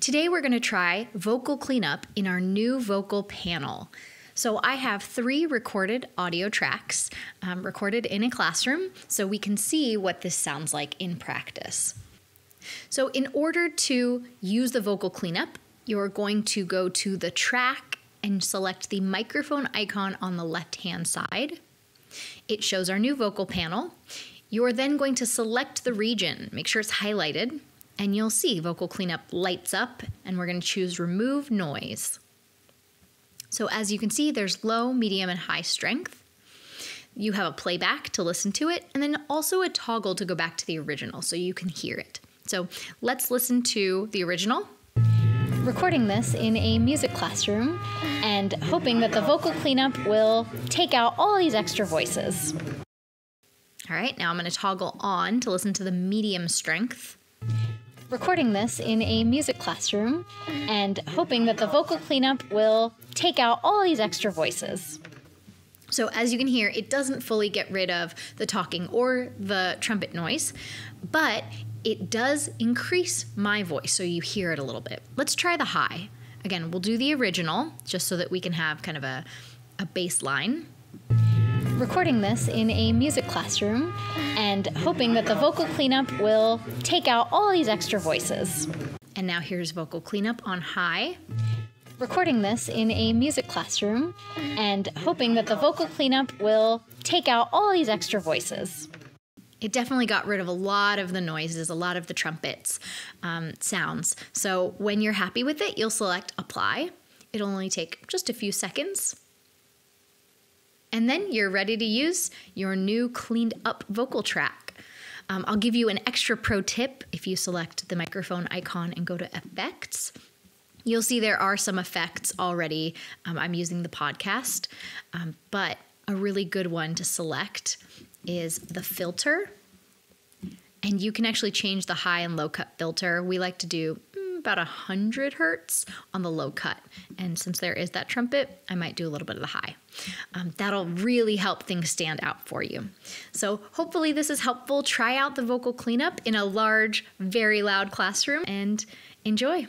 Today we're going to try vocal cleanup in our new vocal panel. So I have three recorded audio tracks um, recorded in a classroom so we can see what this sounds like in practice. So in order to use the vocal cleanup, you're going to go to the track and select the microphone icon on the left hand side. It shows our new vocal panel. You're then going to select the region, make sure it's highlighted, and you'll see vocal cleanup lights up and we're going to choose remove noise. So as you can see, there's low, medium, and high strength. You have a playback to listen to it, and then also a toggle to go back to the original so you can hear it. So let's listen to the original. Recording this in a music classroom and hoping that the vocal cleanup will take out all these extra voices. All right, now I'm going to toggle on to listen to the medium strength recording this in a music classroom and hoping that the vocal cleanup will take out all these extra voices. So, as you can hear, it doesn't fully get rid of the talking or the trumpet noise, but it does increase my voice so you hear it a little bit. Let's try the high. Again, we'll do the original just so that we can have kind of a, a baseline recording this in a music classroom and hoping that the vocal cleanup will take out all these extra voices. And now here's vocal cleanup on high. Recording this in a music classroom and hoping that the vocal cleanup will take out all these extra voices. It definitely got rid of a lot of the noises, a lot of the trumpets um, sounds. So when you're happy with it, you'll select apply. It'll only take just a few seconds and then you're ready to use your new cleaned up vocal track. Um, I'll give you an extra pro tip if you select the microphone icon and go to effects. You'll see there are some effects already. Um, I'm using the podcast, um, but a really good one to select is the filter. And you can actually change the high and low cut filter. We like to do about 100 hertz on the low cut. And since there is that trumpet, I might do a little bit of the high. Um, that'll really help things stand out for you. So hopefully this is helpful. Try out the vocal cleanup in a large, very loud classroom and enjoy.